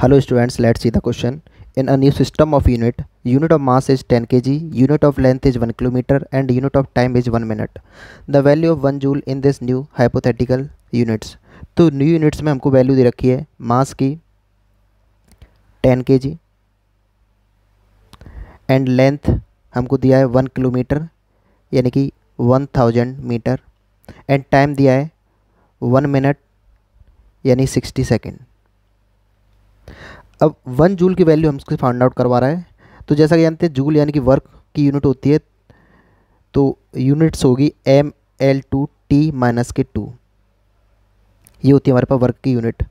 Hello students let see the question in a new system of unit unit of mass is ten K G unit of length is one kilometre and unit of time is one minute the value of one joule in this new hypothetical units तो new units में हमको value दे रखी है मास की ten K ji and length हमको दिया है one kilometre यानी कि 1000 मीटर एंड टाइम दिया है वन मिनट यानी 60 सेकेंड अब वन जूल की वैल्यू हम हमसे फाइंड आउट करवा रहा है। तो जैसा कि जानते हैं जूल यानी कि वर्क की यूनिट होती है तो यूनिट्स होगी M L two T minus के टू ये होती है हमारे पास वर्क की यूनिट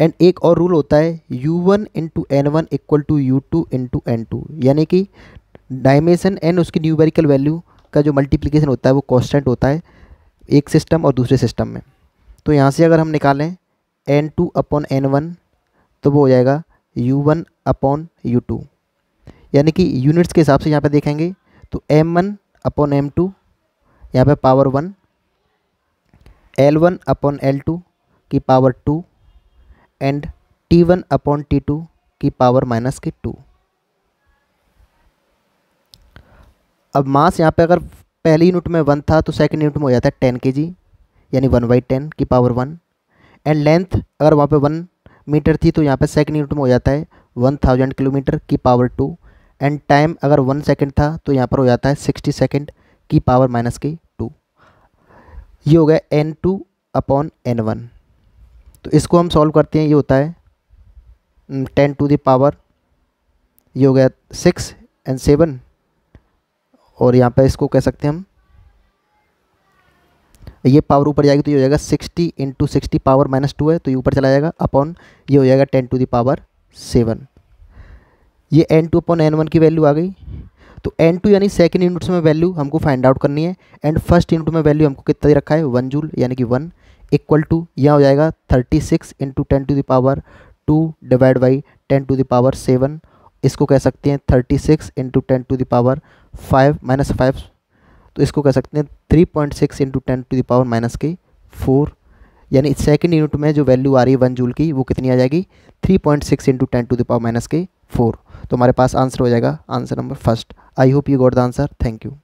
एंड एक और रूल होता है U one into N one equal to U two into N two यानी कि डायमेंशन एन उसकी न्यूमेरिकल वैल्यू का जो मल्टीप्लिकेशन होता है, वो कॉन्स्टेंट होता है, एक सिस्टम और दूसरे सिस्टम में। तो यहाँ से अगर हम निकालें N two upon N one तो वो हो जाएगा U one upon U two यानी कि यूनिट्स के हिसाब से यहाँ पे देखेंगे तो M one upon M two यहाँ पर power one L one upon L two की power two and T one upon T two की पावर माइनस की टू अब मास यहाँ पे अगर पहली यूनिट में वन था तो सेकंड यूनिट में हो जाता है टेन के जी यानी वन बाई टेन की पावर वन एंड लेंथ अगर वहाँ पे वन मीटर थी तो यहाँ पे सेकंड यूनिट में हो जाता है वन थाउज़ेंड किलोमीटर की पावर टू एंड टाइम अगर वन सेकंड था तो यहाँ पर हो जाता है सिक्सटी सेकंड की पावर माइनस की टू ये हो गया N two upon N one तो इसको हम सॉल्व करते हैं, ये होता है टेन टू द पावर ये हो गया सिक्स एंड सेवन और यहाँ पर इसको कह सकते हैं हम ये पावर ऊपर जाएगी तो ये हो जाएगा sixty into sixty power minus two है तो ये ऊपर चला जाएगा अपॉन ये हो जाएगा ten to the power seven ये N two upon N one की वैल्यू आ गई। तो एन टू यानी सेकेंड यूनिट्स में वैल्यू हमको फाइंड आउट करनी है एंड फ़र्स्ट यूनिट में वैल्यू हमको कितना रखा है? वन जूल यानी कि वन इक्वल टू यह हो जाएगा thirty six into ten to the power two divide by ten to the power seven इसको कह सकते हैं thirty six into ten to the power five minus five तो इसको कह सकते हैं three point six into ten to the power minus के फोर यानी सेकेंड यूनिट में जो वैल्यू आ रही है वन जूल की, वो कितनी आ जाएगी? Three point six into ten to the power minus के फोर तो हमारे पास आंसर हो जाएगा answer number first I hope you got the answer thank you